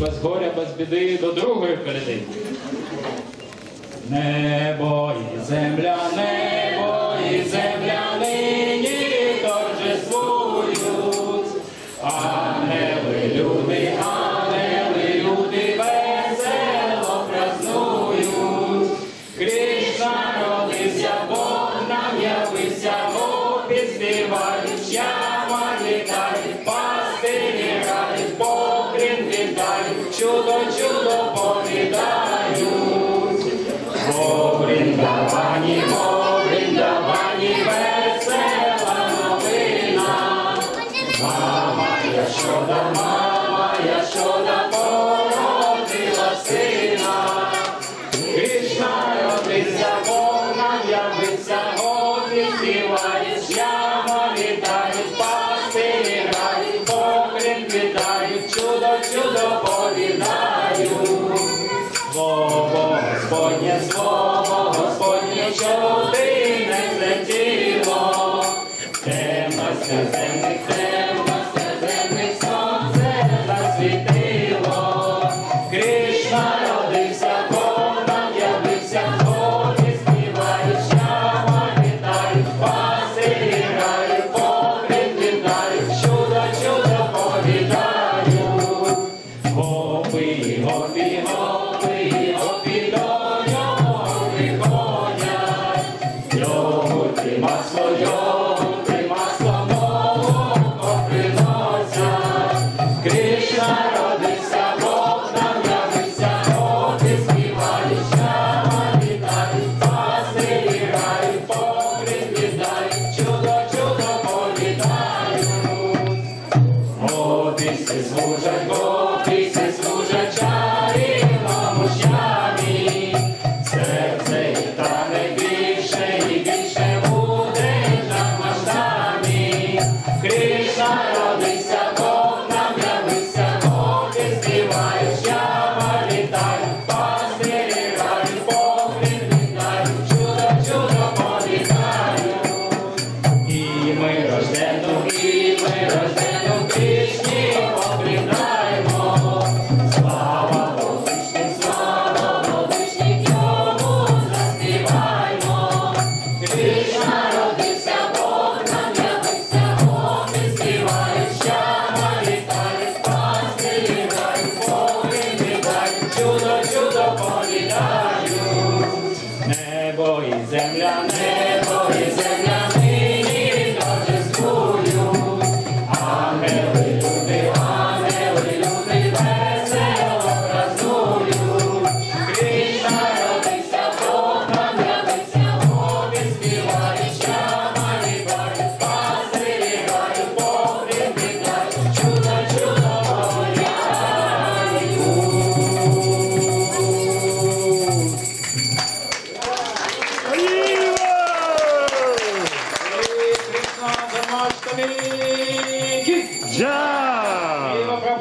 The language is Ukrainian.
без горя, без біди до другої впереди. Небо і земля, небо і земля нині торжествують, а не люди, а не люди весело празнують. Кришна родився, Бог нам явився, Бог підспівають я. чудо мама, я чудо породила сина, Кришна родився Богом, явився Богом, співає шляма, вітають пастирі, грають покрім, вітають чудо, чудо повідаю. Бо Господнє слово, Господнє чуди не злетіло, темно серце. Krishna. Yeah.